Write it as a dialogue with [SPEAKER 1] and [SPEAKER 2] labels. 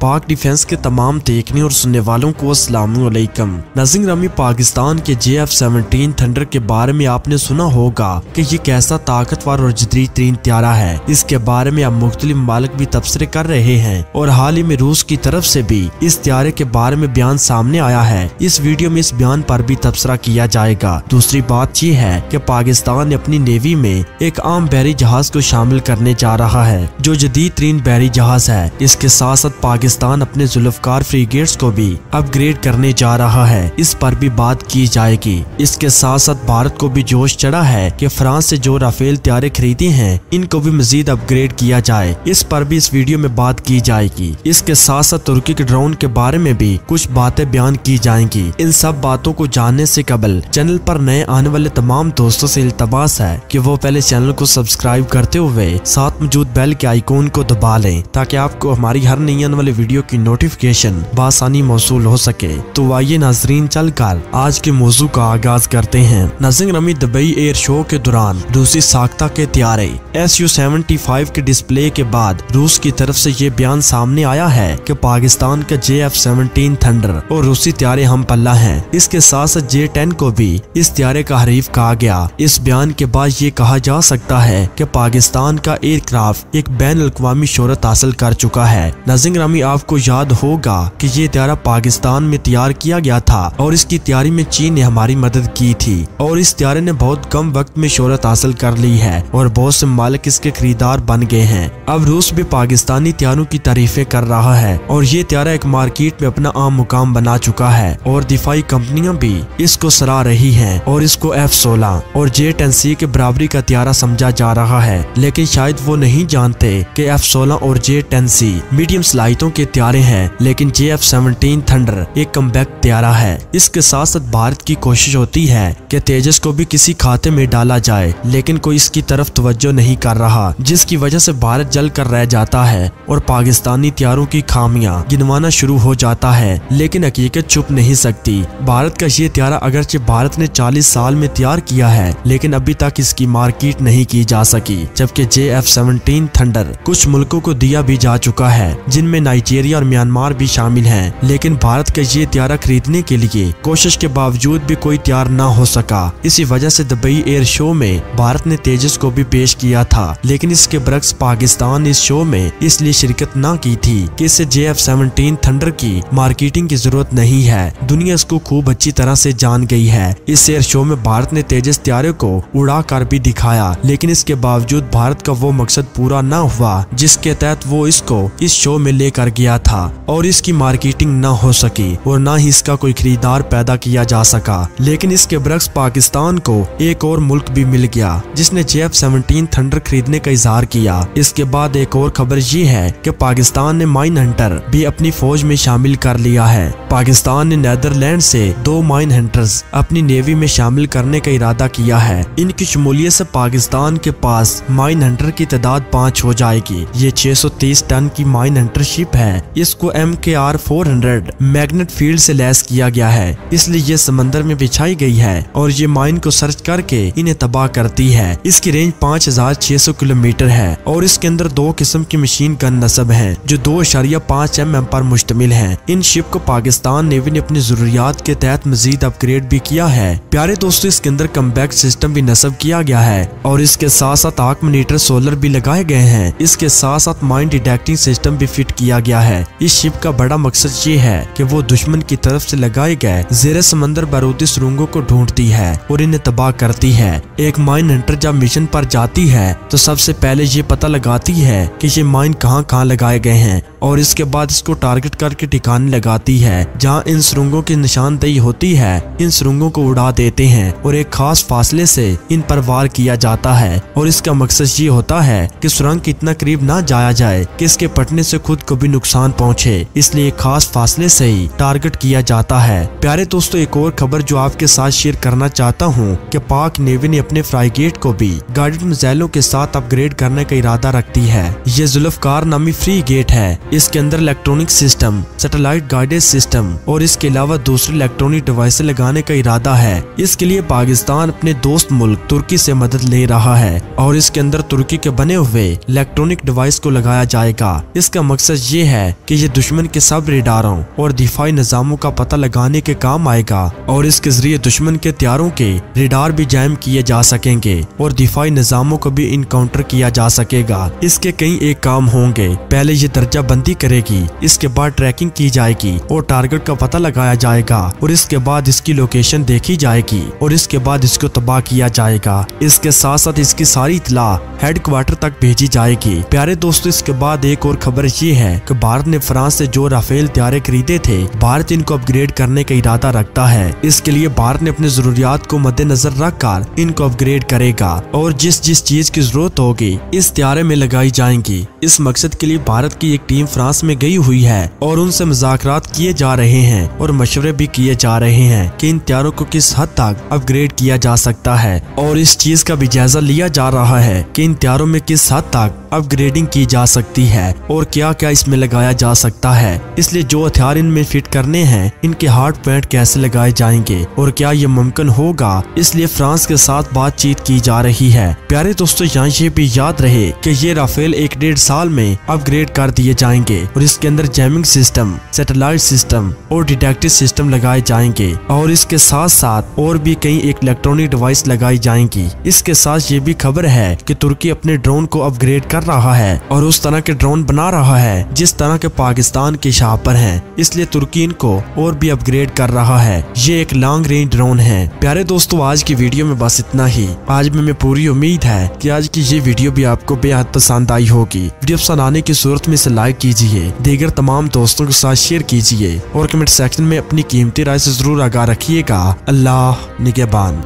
[SPEAKER 1] पाक डिफेंस के तमाम देखने और सुनने वालों को असलाकुम नजिंग रमी पाकिस्तान के जे एफ़ सेवनटीन थंडर के बारे में आपने सुना होगा कि ये कैसा ताकतवर और जदीद तरीन त्यारा है। इसके बारे में अब मुख्तलि मालिक भी तबसरे कर रहे हैं और हाल ही में रूस की तरफ़ से भी इस त्यारे के बारे में बयान सामने आया है। इस वीडियो में इस बयान पर भी तबसरा किया जाएगा। दूसरी बात यह है कि पाकिस्तान ने अपनी नेवी में एक आम बहरी जहाज़ को शामिल करने जा रहा है, जो जदीद तरीन बहरी जहाज़ है। इसके साथ साथ पाकिस्तान अपने जुल्फकार फ्रीगेट्स को भी अपग्रेड करने जा रहा है। इस पर भी बात की जाएगी। इसके साथ साथ भारत को भी जोश चढ़ा है कि फ्रांस से जो राफेल त्यारे खरीदे हैं, इनको भी मजीद अपग्रेड किया जाए। इस पर भी इस वीडियो में बात की जाएगी। इसके साथ साथ तुर्की के ड्रोन के बारे में भी कुछ बातें बयान की जाएँगी। इन सब बातों को जानने से कबल चैनल पर नए आने वाले तमाम दोस्तों से इल्तबास है कि वो पहले चैनल को सब्सक्राइब करते हुए साथ मौजूद बेल के आइकॉन को दबा लें, ताकि आपको हमारी हर नई आने वाली वीडियो की नोटिफिकेशन बासानी मौसू हो सके। तो आइए नाजरीन चल कर आज के मौजू का आगाज़ करते हैं। नजिंग रमी दुबई एयर शो के दौरान रूसी साख्ता के त्यारे। एस यू सेवेंटी फाइव के डिस्प्ले के बाद रूस की तरफ़ से ये बयान सामने आया है कि पाकिस्तान का जे एफ़ सेवनटीन थंडर और रूसी त्यारे हम पल्ला है। इसके साथ साथ जे टेन को भी इस त्यारे का हरीफ कहा गया। इस बयान के बाद ये कहा जा सकता है की पाकिस्तान का एयरक्राफ्ट एक बैन अवी शोहरत हासिल कर चुका है। नजिंग रमी आपको याद होगा कि ये त्यारा पाकिस्तान में तैयार किया गया था और इसकी तैयारी में चीन ने हमारी मदद की थी और इस त्यारे ने बहुत कम वक्त में शोहरत हासिल कर ली है और बहुत से मालिक इसके खरीदार बन गए हैं। अब रूस भी पाकिस्तानी त्यारों की तारीफें कर रहा है और ये त्यारा एक मार्केट में अपना आम मुकाम बना चुका है और दिफाई कंपनियाँ भी इसको सराह रही हैं और इसको एफ़ सोलह और जे टेन सी के बराबरी का त्यारा समझा जा रहा है, लेकिन शायद वो नहीं जानते कि एफ़ सोलह और जे टेन सी मीडियम सलाहितों के त्यारे हैं, लेकिन जे एफ़ सेवनटीन थंडर एक कम त्यारा है। इसके साथ साथ भारत की कोशिश होती है कि तेजस को भी किसी खाते में डाला जाए, लेकिन कोई इसकी तरफ़ तवज्जो नहीं कर रहा, जिसकी वजह से भारत जल कर रह जाता है और पाकिस्तानी त्यारों की खामियाँ गिनवाना शुरू हो जाता है, लेकिन हकीकत छुप नहीं सकती। भारत का ये त्यारा अगरचे भारत ने 40 साल में तैयार किया है, लेकिन अभी तक इसकी मार्केट नहीं की जा सकी, जबकि जे एफ़ सेवनटीन थंडर कुछ मुल्कों को दिया भी जा चुका है, जिनमें नाइजीरिया और म्यांमार भी शामिल है, लेकिन भारत के ये त्यारा खरीदने के लिए कोशिश के बावजूद भी कोई तैयार न हो सका। इसी वजह से दुबई एयर शो में भारत ने तेजस को भी पेश किया था, लेकिन इसके बरक्स पाकिस्तान इस शो में इसलिए शिरकत न की थी कि इसे जे एफ़ सेवनटीन थंडर की मार्केटिंग की ज़रूरत नहीं है। दुनिया इसको खूब अच्छी तरह से जान गई है। इस एयर शो में भारत ने तेजस त्यारे को उड़ा कर भी दिखाया, लेकिन इसके बावजूद भारत का वो मकसद पूरा न हुआ, जिसके तहत वो इसको इस शो में लेकर गया था और इसकी मार्केटिंग न हो सकी और न ही इसका कोई खरीदार पैदा किया जा सका। लेकिन इसके बरक्स पाकिस्तान को एक और मुल्क भी मिल गया, जिसने जे एफ़ सेवनटीन थंडर खरीदने का इजहार किया। इसके बाद एक और खबर ये है कि पाकिस्तान ने माइन हंटर भी अपनी फौज में शामिल कर लिया है। पाकिस्तान ने नेदरलैंड से दो माइन हंटर्स अपनी नेवी में शामिल करने का इरादा किया है। इनकी शमूलियत से पाकिस्तान के पास माइन हंटर की तादाद पाँच हो जाएगी। ये 630 टन की माइन हंटर शिप है इसको M K R four hundred magnet field से लैस किया गया है। इसलिए ये समंदर में बिछाई गई है और ये माइन को सर्च करके इन्हें तबाह करती है। इसकी रेंज पाँच हज़ार छह सौ किलोमीटर है और इसके अंदर दो किस्म की मशीन गन नस्ब है, जो दो अशारिया पाँच एम एम पर मुश्तमिल है। इन शिप को पाकिस्तान नेवी ने अपनी जरूरियात के तहत मजीद अपग्रेड भी किया है। प्यारे दोस्तों, इसके अंदर कम्बैक सिस्टम भी नस्ब किया गया है और इसके साथ साथ मीटर सोलर भी लगाए गए हैं। इसके साथ साथ माइन डिटेक्टिंग सिस्टम भी फिट किया गया है। इस शिप का बड़ा मकसद ये है कि वो दुश्मन की तरफ़ से लगाए गए जेर समंदर बारूदी सुरंगों को ढूंढती है और इन्हें तबाह करती है। एक माइन हंटर जब मिशन पर जाती है तो सबसे पहले ये पता लगाती है कि ये माइन कहाँ कहाँ लगाए गए हैं। और इसके बाद इसको टारगेट करके ठिकाने लगाती है, जहाँ इन सुरंगों की निशानदेही होती है। इन सुरंगों को उड़ा देते हैं और एक खास फासले से इन पर वार किया जाता है। और इसका मकसद ये होता है कि सुरंग के इतना करीब ना जाया जाए कि इसके पटने से खुद को भी नुकसान पहुँचे। इसलिए खास फासले से ही टारगेट किया जाता है। प्यारे दोस्तों, एक और खबर जो आपके साथ शेयर करना चाहता हूँ कि पाक नेवी ने अपने फ्राइगेट को भी गाइडेड मिसाइलों के साथ अपग्रेड करने का इरादा रखती है। ये जुल्फकार नामी फ्री गेट है। इसके अंदर electronic system satellite guided system और इसके अलावा दूसरे इलेक्ट्रॉनिक डिवाइस लगाने का इरादा है। इसके लिए पाकिस्तान अपने दोस्त मुल्क तुर्की से मदद ले रहा है और इसके अंदर तुर्की के बने हुए इलेक्ट्रॉनिक डिवाइस को लगाया जाएगा। इसका मकसद ये है कि ये दुश्मन के सब रेडारों और दिफाई निजामों का पता लगाने के काम आएगा और इसके ज़रिए दुश्मन के त्यारों के रेडार भी जैम किए जा सकेंगे और दिफाई निजामों को भी इनकाउंटर किया जा सकेगा। इसके कई एक काम होंगे। पहले ये दर्जा बंदी करेगी। इसके बाद ट्रैकिंग की जाएगी और टारगेट का पता लगाया जाएगा और इसके बाद इसकी लोकेशन देखी जाएगी और इसके बाद इसको तबाह किया जाएगा। इसके साथ साथ इसकी सारी इतला हेडक्वार्टर तक भेजी जाएगी। प्यारे दोस्तों, इसके बाद एक और खबर ये है कि भारत ने फ्रांस से जो राफेल त्यारे खरीदे थे, भारत इनको अपग्रेड करने का इरादा रखता है। इसके लिए भारत ने अपनी जरूरियात को मद्देनजर रखकर इनको अपग्रेड करेगा और जिस जिस चीज़ की ज़रूरत होगी, इस त्यारे में लगाई जाएँगी। इस मकसद के लिए भारत की एक टीम फ्रांस में गई हुई है और उनसे मुजाकर किए जा रहे हैं और मशवरे भी किए जा रहे हैं कि इन त्यारों को किस हद तक अपग्रेड किया जा सकता है और इस चीज़ का भी जायजा लिया जा रहा है कि इन त्यारों में किस हद तक अपग्रेडिंग की जा सकती है और क्या क्या इसमें लगाया जा सकता है। इसलिए जो हथियार इनमें फिट करने हैं, इनके हार्ड पॉइंट कैसे लगाए जाएँगे और क्या ये मुमकिन होगा? इसलिए फ्रांस के साथ बातचीत की जा रही है। प्यारे दोस्तों, यहाँ ये भी याद रहे कि ये राफेल एक डेढ़ साल में अपग्रेड कर दिए जाएँगे। और इसके अंदर जैमिंग सिस्टम सेटेलाइट सिस्टम और डिटेक्टिव सिस्टम लगाए जाएँगे और इसके साथ साथ और भी कई एक इलेक्ट्रॉनिक डिवाइस लगाई जाएँगी। इसके साथ ये भी खबर है कि तुर्की अपने ड्रोन को अपग्रेड कर रहा है और उस तरह के ड्रोन बना रहा है जिस तरह के पाकिस्तान के शाह पर हैं। इसलिए तुर्की इनको और भी अपग्रेड कर रहा है। ये एक लॉन्ग रेंज ड्रोन है। प्यारे दोस्तों आज की वीडियो में बस इतना ही। आज में, में पूरी उम्मीद है की आज की ये वीडियो भी आपको बेहद पसंद आई होगी। वीडियो पसंद आने की सूरत में इसे लाइक कीजिए। दीगर तमाम दोस्तों के साथ शेयर कीजिए और कमेंट सेक्शन में अपनी कीमती राय से ज़रूर आगा रखिएगा। अल्लाह निगेबान